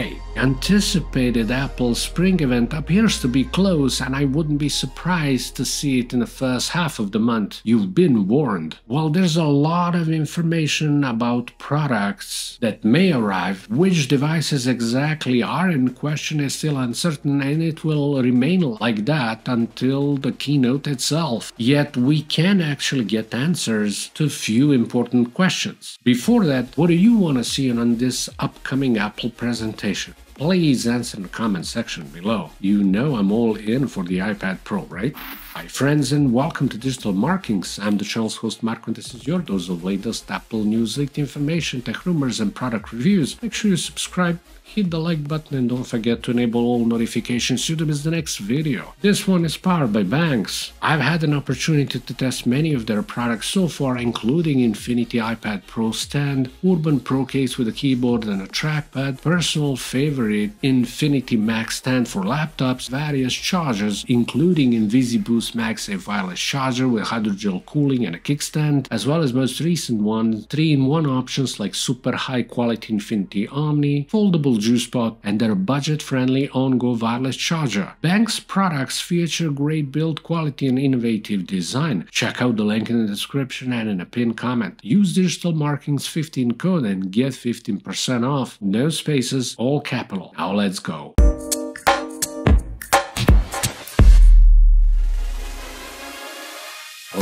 Hey, anticipated Apple Spring event appears to be close, and I wouldn't be surprised to see it in the first half of the month. You've been warned. While there's a lot of information about products that may arrive, which devices exactly are in question is still uncertain, and it will remain like that until the keynote itself. Yet we can actually get answers to a few important questions. Before that, what do you want to see on this upcoming Apple presentation? Please answer in the comment section below. You know I'm all in for the iPad Pro, right? Hi friends and welcome to Digital Markings. I'm the channel's host Marco and this is your dose of latest Apple news, leaked information, tech rumors and product reviews. Make sure you subscribe, hit the like button and don't forget to enable all notifications so you don't miss the next video. This one is powered by Benks. I've had an opportunity to test many of their products so far including Infinity iPad Pro stand, Urban Pro case with a keyboard and a trackpad, personal favorite Infinity Max stand for laptops, various chargers including InvisiBoost MagSafe wireless charger with hydrogel cooling and a kickstand, as well as most recent one 3-in-1 options like super high quality Infinity Omni, foldable JuicePod, and their budget-friendly on-go wireless charger. Benks products feature great build quality and innovative design. Check out the link in the description and in a pinned comment. Use Digital Markings 15 code and get 15% off. No spaces, all capital. Now let's go.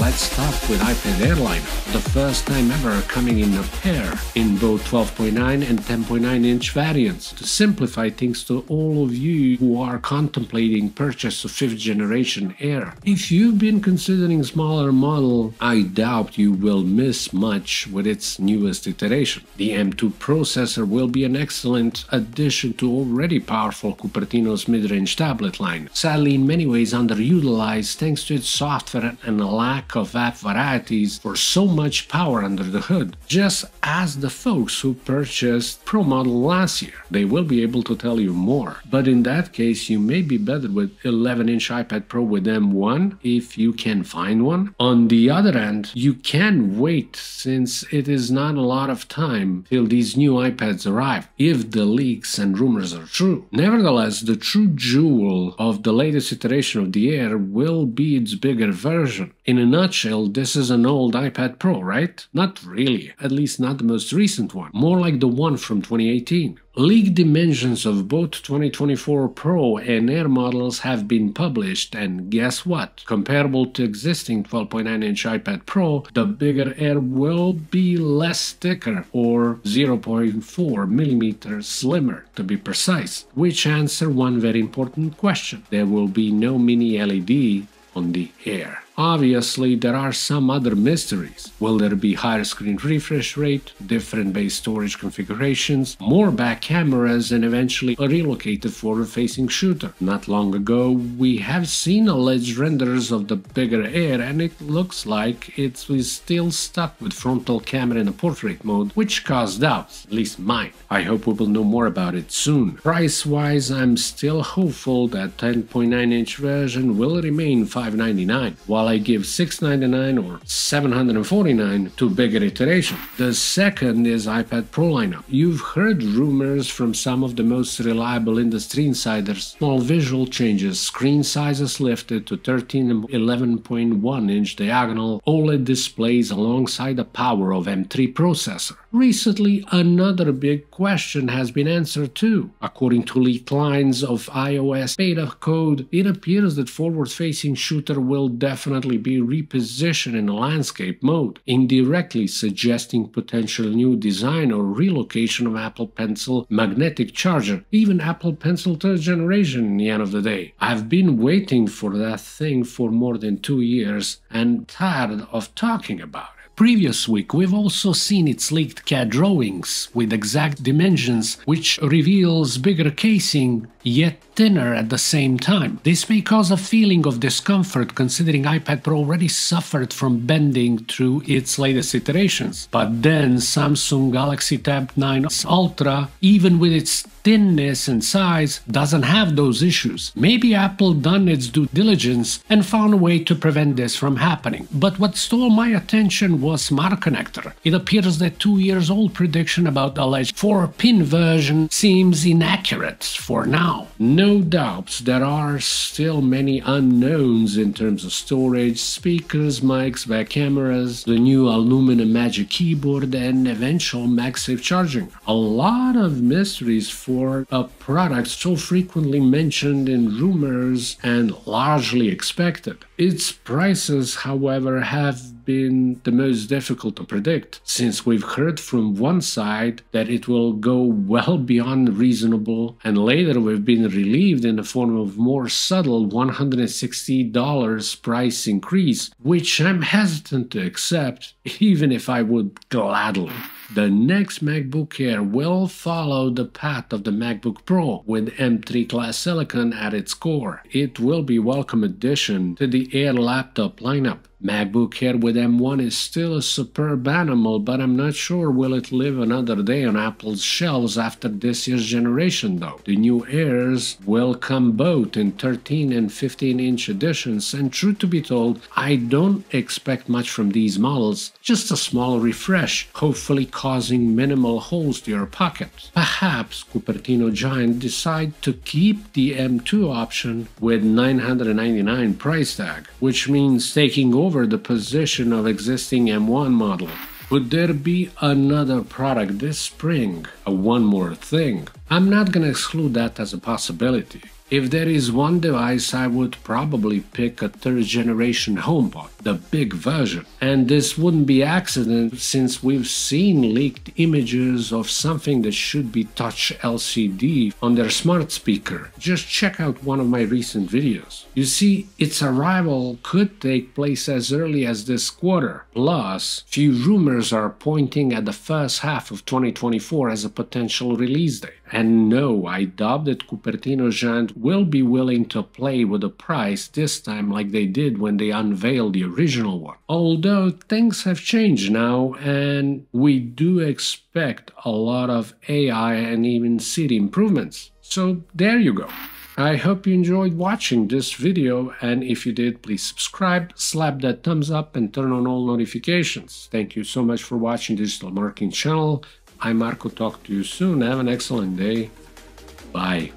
Let's start with iPad Air lineup, the first time ever coming in a pair in both 12.9 and 10.9 inch variants. To simplify things to all of you who are contemplating purchase of 5th generation Air, if you've been considering smaller model, I doubt you will miss much with its newest iteration. The M2 processor will be an excellent addition to already powerful Cupertino's mid-range tablet line, sadly in many ways underutilized thanks to its software and a lack lack of app varieties for so much power under the hood, just as the folks who purchased Pro model last year. They will be able to tell you more. But in that case, you may be better with 11 inch iPad Pro with M1 if you can find one. On the other hand, you can wait since it is not a lot of time till these new iPads arrive, if the leaks and rumors are true. Nevertheless, the true jewel of the latest iteration of the Air will be its bigger version. In a nutshell, this is an old iPad Pro, right? Not really, at least not the most recent one, more like the one from 2018. Leaked dimensions of both 2024 Pro and Air models have been published, and guess what? Comparable to existing 12.9 inch iPad Pro, the bigger Air will be less thicker, or 0.4 millimeters slimmer to be precise, which answer one very important question. There will be no mini LED on the Air. Obviously, there are some other mysteries. Will there be higher screen refresh rate, different base storage configurations, more back cameras, and eventually a relocated forward-facing shooter? Not long ago, we have seen alleged renders of the bigger Air, and it looks like it is still stuck with frontal camera in a portrait mode, which caused doubts, at least mine. I hope we will know more about it soon. Price-wise, I'm still hopeful that 10.9 inch version will remain 599, while I give 699 or 749 to bigger iteration. The second is iPad Pro lineup. You've heard rumors from some of the most reliable industry insiders. Small visual changes, screen sizes lifted to 13 and 11.1 inch diagonal OLED displays alongside the power of M3 processor. Recently, another big question has been answered too. According to leaked lines of iOS beta code, it appears that forward-facing shooter will definitely be repositioned in landscape mode, indirectly suggesting potential new design or relocation of Apple Pencil magnetic charger, even Apple Pencil 3rd generation in the end of the day. I've been waiting for that thing for more than two years and tired of talking about it. Previous week, we've also seen its leaked CAD drawings with exact dimensions, which reveals bigger casing, yet thinner at the same time. This may cause a feeling of discomfort considering iPad Pro already suffered from bending through its latest iterations. But then Samsung Galaxy Tab 9 Ultra, even with its thinness and size doesn't have those issues. Maybe Apple done its due diligence and found a way to prevent this from happening. But what stole my attention was Smart Connector. It appears that two years old prediction about the alleged 4-pin version seems inaccurate for now. No doubts there are still many unknowns in terms of storage, speakers, mics, back cameras, the new aluminum Magic Keyboard and eventual MagSafe charging. A lot of mysteries for a product so frequently mentioned in rumors and largely expected. Its prices, however, have been the most difficult to predict, since we've heard from one side that it will go well beyond reasonable, and later we've been relieved in the form of more subtle $160 price increase, which I'm hesitant to accept, even if I would gladly. The next MacBook Air will follow the path of the MacBook Pro with M3 class silicon at its core. It will be welcome addition to the Air laptop lineup. MacBook Air with M1 is still a superb animal, but I'm not sure will it live another day on Apple's shelves after this year's generation though. The new Airs will come both in 13 and 15 inch editions, and truth to be told, I don't expect much from these models, just a small refresh, hopefully causing minimal holes to your pocket. Perhaps Cupertino Giant decide to keep the M2 option with 999 price tag, which means taking over over the position of existing M1 model. Would there be another product this spring? A one more thing? I'm not gonna exclude that as a possibility. If there is one device, I would probably pick a third generation HomePod, the big version. And this wouldn't be accident since we've seen leaked images of something that should be touch LCD on their smart speaker. Just check out one of my recent videos. You see, its arrival could take place as early as this quarter. Plus, few rumors are pointing at the first half of 2024 as a potential release date. And no, I doubt that Cupertino Giant will be willing to play with the price this time like they did when they unveiled the original one. Although things have changed now and we do expect a lot of AI and even Siri improvements. So there you go. I hope you enjoyed watching this video and if you did please subscribe, slap that thumbs up and turn on all notifications. Thank you so much for watching Digital Markings Channel. I'm Marco, talk to you soon. Have an excellent day. Bye.